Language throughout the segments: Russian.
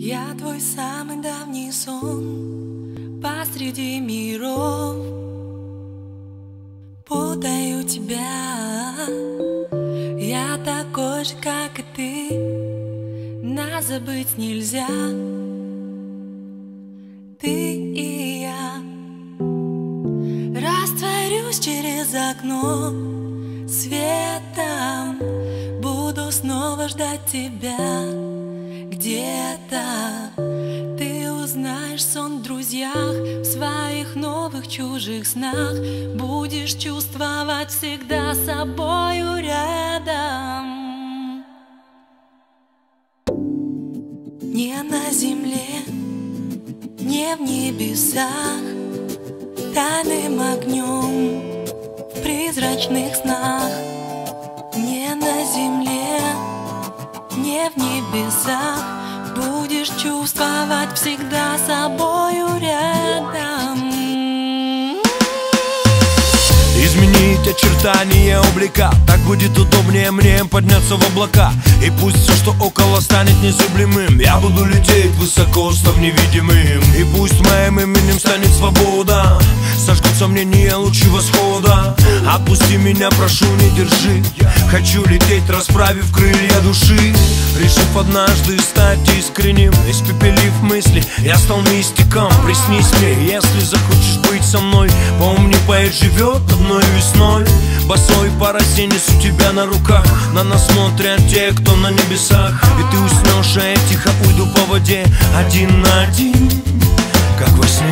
Я твой самый давний сон посреди миров. Путаю тебя. Я такой же, как и ты. Нас забыть нельзя. Ты и я. Растворюсь через окно Светом. Буду снова ждать тебя где-то. Ты узнаешь сон в друзьях В своих новых чужих снах. Будешь чувствовать всегда собою рядом. Не на земле, не в небесах. Тайным огнем в призрачных снах. Не на земле, не в небесах Будешь чувствовать всегда собою Очертания облика. Так будет удобнее мне подняться в облака. И пусть все, что около станет незыблемым. Я буду лететь высоко, став невидимым. И пусть моим именем станет свобода. Сожгут сомнения лучи восхода Отпусти меня, прошу, не держи. Хочу лететь, расправив крылья души. Решив однажды стать искренним Испепелив мысли, я стал мистиком. Приснись мне, если захочешь быть со мной. Помни, поэт живет одной весной Босой по росе несу тебя на руках. На нас смотрят те, кто на небесах. И ты уснешь, а я тихо уйду по воде. Один на один, как во сне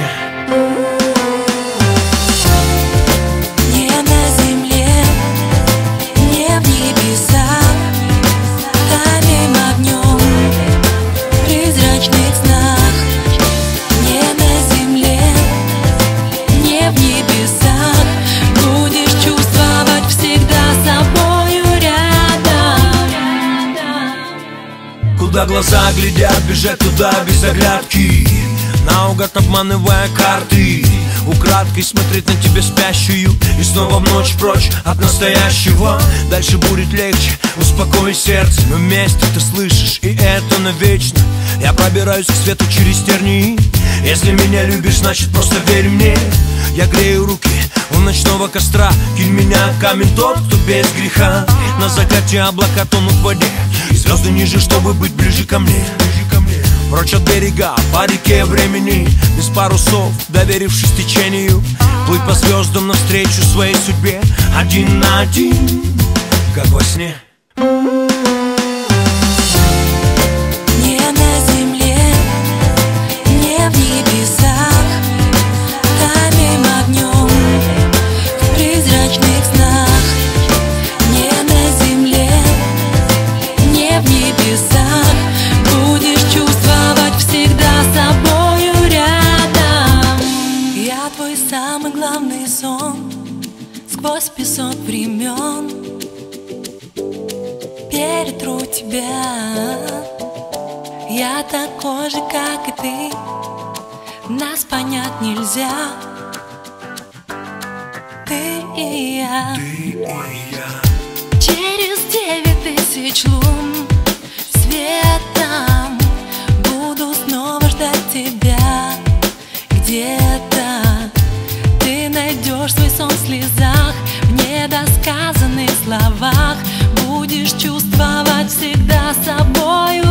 Куда глаза глядят, бежать туда без оглядки. Наугад обманывая карты Украдкой смотреть на тебя спящую И снова в ночь прочь от настоящего. Дальше будет легче, успокой сердце Мы вместе, ты слышишь, и это навечно. Я пробираюсь к свету через тернии. Если меня любишь, значит просто верь мне. Я грею руки у ночного костра Кинь меня камень тот, кто без греха. На закате облака тонут в воде звезды ниже, чтобы быть ближе ко мне. Прочь от берега, по реке времени Без парусов, доверившись течению. Плыть по звездам навстречу своей судьбе Один на один, как во сне. Не Я твой самый главный сон. Сквозь песок времен перетру тебя. Я такой же, как и ты. Нас понять нельзя. Ты и я. Через девять тысяч лун всегда с собою